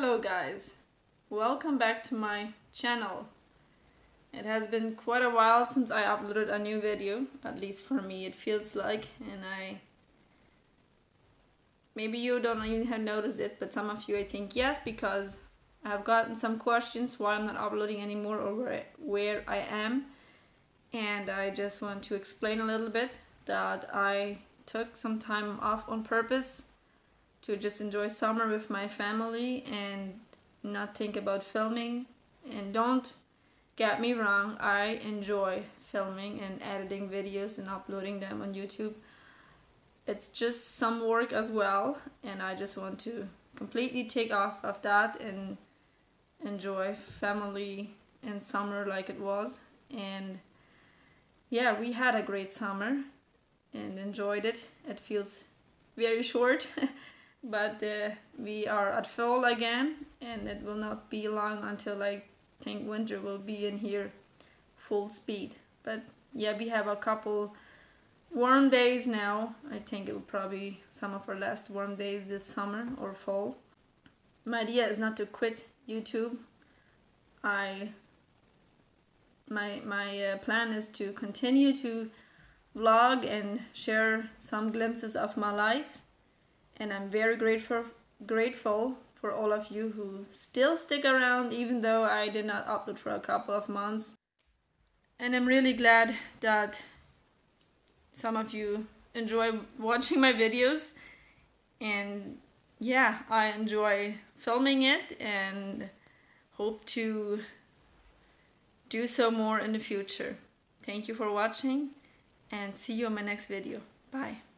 Hello guys, welcome back to my channel. It has been quite a while since I uploaded a new video, at least for me it feels like, and I... Maybe you don't even have noticed it, but some of you I think yes, because I have gotten some questions why I'm not uploading anymore or where, where I am. And I just want to explain a little bit that I took some time off on purpose to just enjoy summer with my family and not think about filming. And don't get me wrong, I enjoy filming and editing videos and uploading them on YouTube. It's just some work as well, and I just want to completely take off of that and enjoy family and summer like it was. And yeah, we had a great summer and enjoyed it. It feels very short. but uh, we are at fall again and it will not be long until I think winter will be in here full speed. But yeah we have a couple warm days now. I think it will probably some of our last warm days this summer or fall. My idea is not to quit YouTube. I my my uh, plan is to continue to vlog and share some glimpses of my life and I'm very grateful grateful for all of you who still stick around even though I did not upload for a couple of months. And I'm really glad that some of you enjoy watching my videos and yeah, I enjoy filming it and hope to do so more in the future. Thank you for watching and see you in my next video. Bye.